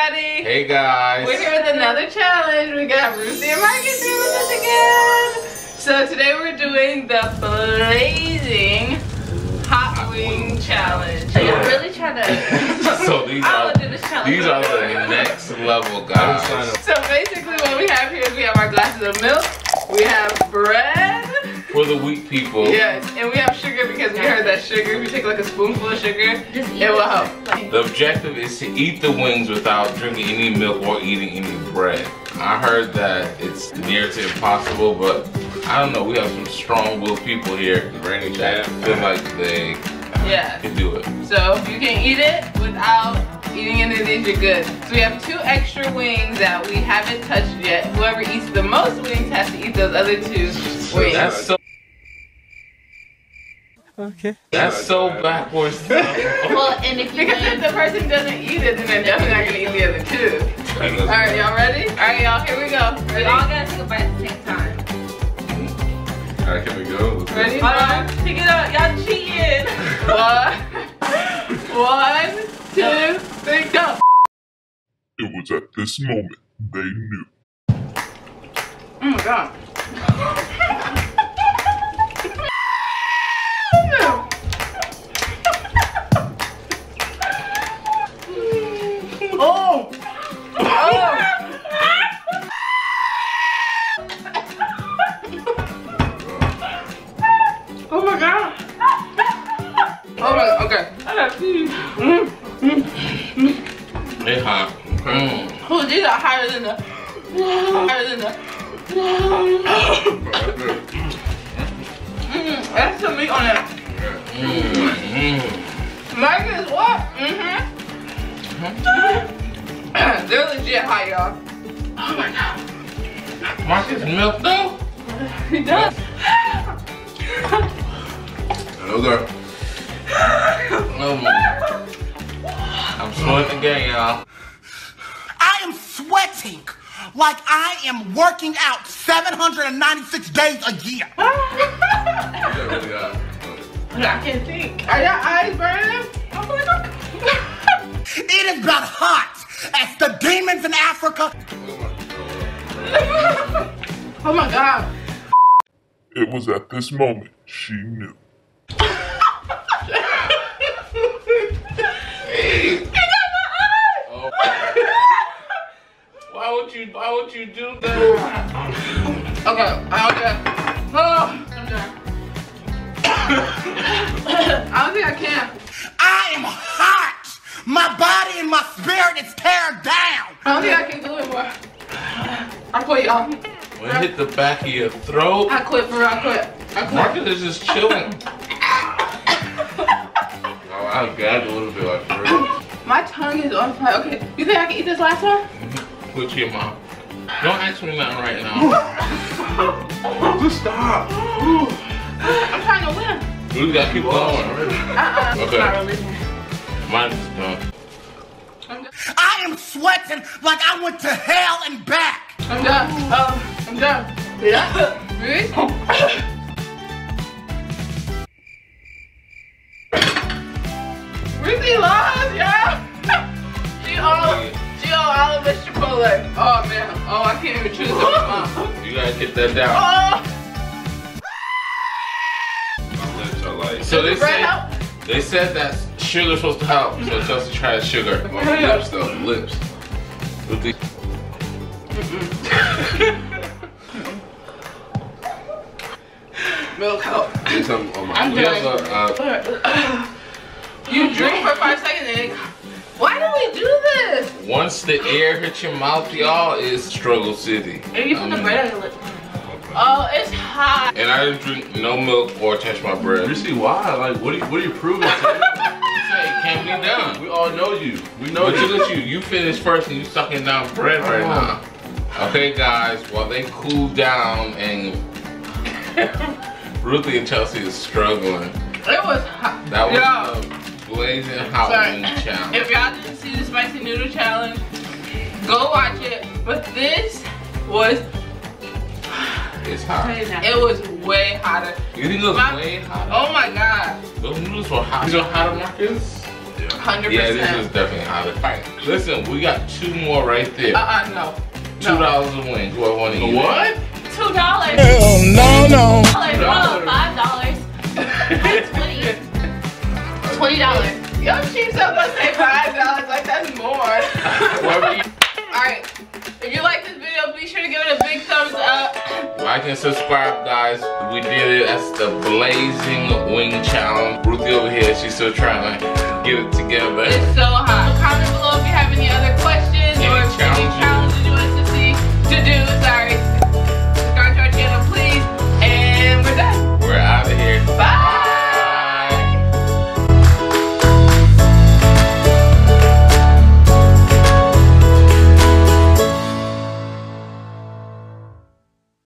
everybody. Hey guys. We're here with another challenge. We got Ruthie and Marcus here with us again. So today we're doing the blazing hot wing challenge. You're really trying to. so these are do this these are the next level guys. So basically, what we have here is we have our glasses of milk. We have bread. For the weak people. Yes, and we have sugar because we heard that sugar, if you take like a spoonful of sugar, Just eat it will help. The objective is to eat the wings without drinking any milk or eating any bread. I heard that it's near to impossible, but I don't know. We have some strong-willed people here Randy that Chad. feel like they Yeah. can do it. So you can eat it without eating any of these, you're good. So we have two extra wings that we haven't touched yet. Whoever eats the most wings has to eat those other two wings. That's so. Okay. That's so backwards. Well, and if you because if win, the person doesn't eat it, then they're definitely not gonna eat the other two. All right, y'all ready? All right, y'all, here we go. We all gotta take a bite at the same time. Alright, here we go. Let's go. Ready? Hold on, pick it up. Y'all cheating. One, one, two, three, go. It was at this moment they knew. Oh my god. Okay. I got these. Mm, They hot. Mm. oh, these are higher than the, higher than the. Mm, that's some meat on it. Mm. Mm. Marcus, what? Mm-hmm. They're legit hot, y'all. Oh my god. Marcus milk though? He does. Another. Oh my. I'm sweating again, y'all. I am sweating like I am working out 796 days a year. Yeah, really. I can't think. Are your eyes burning? Oh my god. It is about hot as the demons in Africa. oh my god. It was at this moment she knew. Oh. Why would you? Why would you do that? Okay, I'll get. Oh, I'm done. I don't think I can. I am hot. My body and my spirit is teared down. I don't think I can do it more. I quit, y'all. When it hit the back of your throat, I quit bro. I quit. I quit. Marcus is just chilling. I gagged a little bit like for real. My tongue is on fire. Okay, you think I can eat this last one? Put mm-hmm. your mouth. Don't ask me nothing right now. Just stop. I'm trying to win. We gotta keep going. Uh-uh. Okay. Not really. Mine's done. I'm done. I am sweating like I went to hell and back. I'm done. Oh, I'm done. Yeah. Ready? all all of us Chipotle. Oh man. Oh, I can't even choose it. Oh. You gotta get that down. oh. My lips are like. So they Does the bread said they said that sugar's supposed to help. So Chelsea tried sugar. My lips though. Lips. With the- Milk help. There's something on my I'm lips. have uh, You drink for five seconds and why do we do this? once the air hits your mouth, y'all, is struggle city. If you put the Um, bread on your lip. Oh, it's hot. And I didn't drink no milk or touch my bread. You see why? Like, what are you, what are you proving to You say it can't be done. We all know you. We know But you. look at you. You finished first and you sucking down bread right now. Okay, guys, while they cool down and Ruthie and Chelsea is struggling. It was hot. That was Yo, the blazing hot challenge. If y'all didn't see the spicy noodle challenge, go watch it. But this was it's hot. It was way hotter. You look my, way hotter. Oh my god. Those noodles were hot. These are hotter Marcus. Yeah. 100%. Yeah, this is definitely hotter. Right. Listen, we got two more right there. Uh uh, no. Two dollars no. a win. Whoever want to eat. What? Two dollars. Hell no, no. sure to give it a big thumbs up. Like and subscribe, guys. We did it. That's the Blazing Wing Challenge. Ruthie over here, she's still trying to get it together. It's so hard.